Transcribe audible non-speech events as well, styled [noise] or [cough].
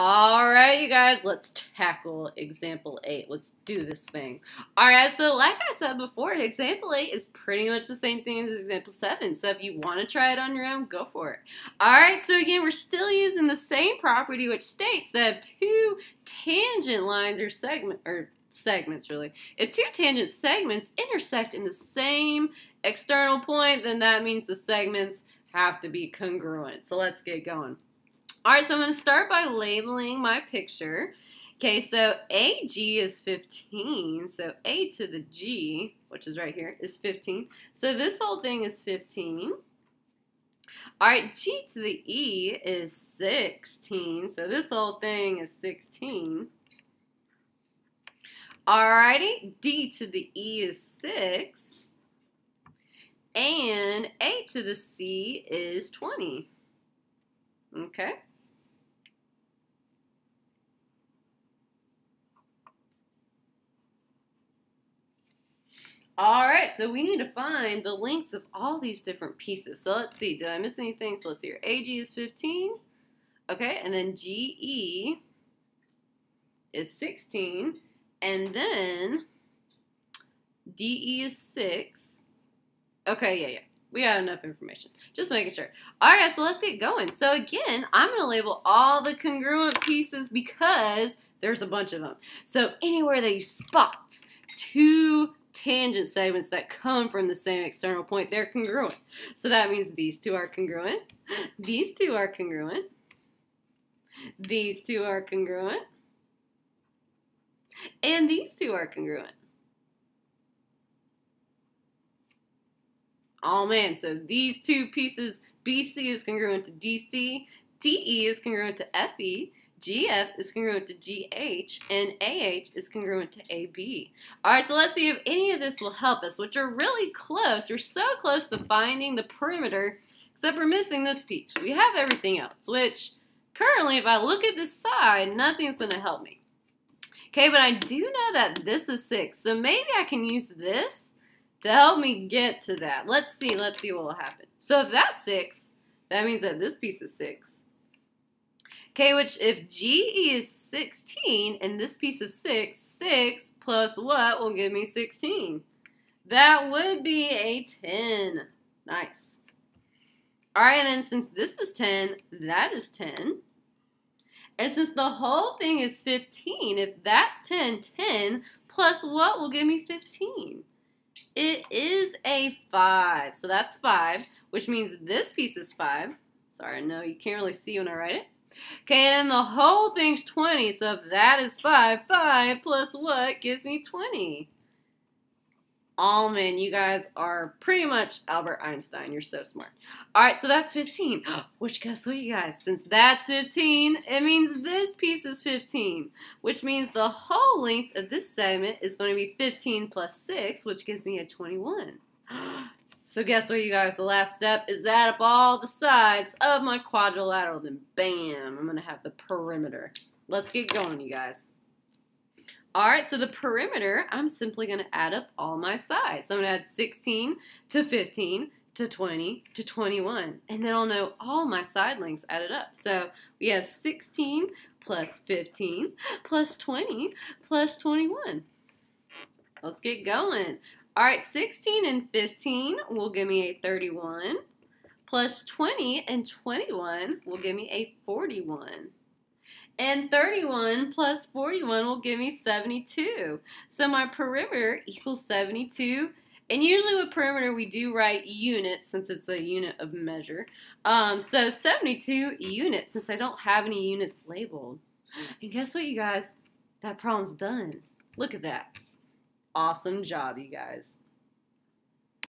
All right, you guys, let's tackle example 8. Let's do this thing. All right, so like I said before, example 8 is pretty much the same thing as example 7. So if you want to try it on your own, go for it. All right, so again, we're still using the same property which states that if two tangent lines or segment or segments really. If two tangent segments intersect in the same external point, then that means the segments have to be congruent. So let's get going. All right, so I'm going to start by labeling my picture. Okay, so AG is 15. So A to the G, which is right here, is 15. So this whole thing is 15. All right, G to the E is 16. So this whole thing is 16. Alrighty, D to the E is 6. And A to the C is 20. Okay. All right, so we need to find the lengths of all these different pieces. So let's see, did I miss anything? So let's see here. AG is 15. Okay, and then GE is 16. And then DE is 6. Okay, yeah, yeah. We got enough information. Just making sure. All right, so let's get going. So again, I'm going to label all the congruent pieces because there's a bunch of them. So anywhere that you spot two tangent segments that come from the same external point, they're congruent. So that means these two are congruent, these two are congruent, these two are congruent, and these two are congruent. Oh man, so these two pieces, BC is congruent to DC, DE is congruent to FE, GF is congruent to GH, and AH is congruent to AB. All right, so let's see if any of this will help us, which are really close. We're so close to finding the perimeter, except we're missing this piece. We have everything else, which currently, if I look at this side, nothing's going to help me. Okay, but I do know that this is 6, so maybe I can use this to help me get to that. Let's see, let's see what will happen. So if that's 6, that means that this piece is 6. Okay, which if GE is 16 and this piece is 6, 6 plus what will give me 16? That would be a 10. Nice. All right, and then since this is 10, that is 10. And since the whole thing is 15, if that's 10, 10 plus what will give me 15? It is a 5. So that's 5, which means this piece is 5. Sorry, no, you can't really see when I write it. Okay, and the whole thing's 20, so if that is 5, 5 plus what gives me 20? Oh man, you guys are pretty much Albert Einstein. You're so smart. All right, so that's 15. [gasps] Which guess what, you guys? Since that's 15, it means this piece is 15, which means the whole length of this segment is going to be 15 plus 6, which gives me a 21. [gasps] So guess what, you guys? The last step is add up all the sides of my quadrilateral. Then bam, I'm going to have the perimeter. Let's get going, you guys. All right, so the perimeter, I'm simply going to add up all my sides. So I'm going to add 16 to 15 to 20 to 21. And then I'll know all my side lengths added up. So we have 16 plus 15 plus 20 plus 21. Let's get going. All right, 16 and 15 will give me a 31. Plus 20 and 21 will give me a 41. And 31 plus 41 will give me 72. So my perimeter equals 72. And usually with perimeter, we do write units since it's a unit of measure. Um, so 72 units since I don't have any units labeled. And guess what, you guys? That problem's done. Look at that. Awesome job, you guys.